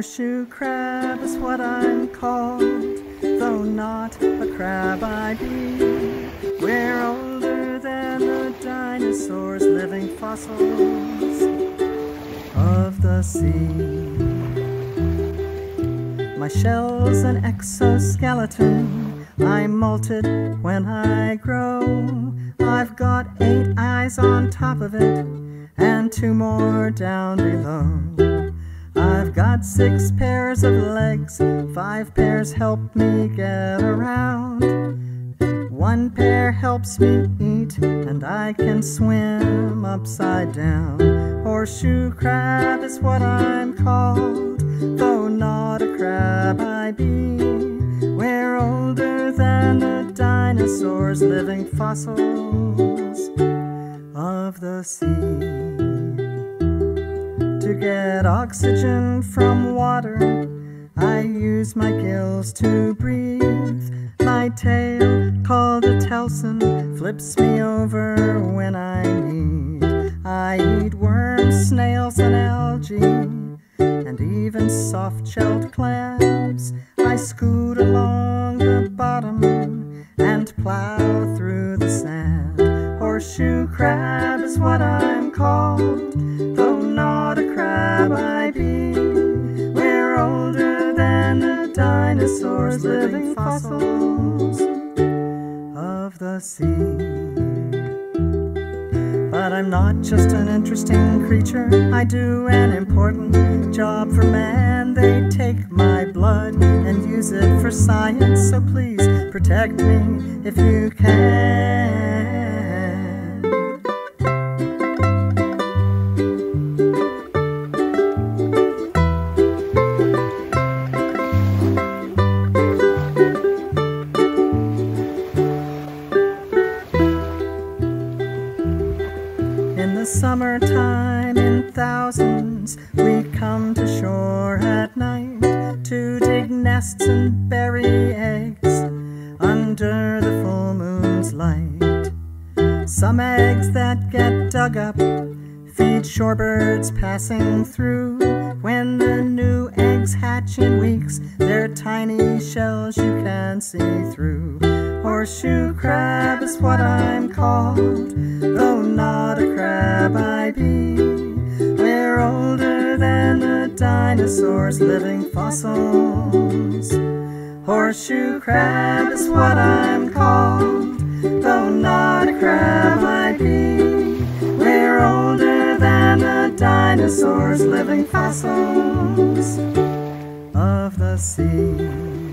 Horseshoe crab is what I'm called, though not a crab I be. We're older than the dinosaurs, living fossils of the sea. My shell's an exoskeleton. I molted when I grow. I've got eight eyes on top of it and two more down below. Got six pairs of legs, five pairs help me get around. One pair helps me eat, and I can swim upside down. Horseshoe crab is what I'm called, though not a crab I be. We're older than the dinosaurs, living fossils of the sea to get oxygen from water. I use my gills to breathe. My tail, called a telson, flips me over when I need. I eat worms, snails, and algae, and even soft-shelled clams. I scoot along the bottom and plow through the sand. Horseshoe crab is what I'm dinosaurs, living fossils of the sea. But I'm not just an interesting creature, I do an important job for man. They take my blood and use it for science, so please protect me if you can. The summertime in thousands we come to shore at night to dig nests and bury eggs under the full moon's light. Some eggs that get dug up feed shorebirds passing through. When the new eggs hatch in weeks, they're tiny shells you can see through. Horseshoe crab is what I'm called, though not a crab Be. We're older than the dinosaurs, living fossils. Horseshoe crab is what I'm called, though not a crab I be. We're older than the dinosaurs, living fossils of the sea.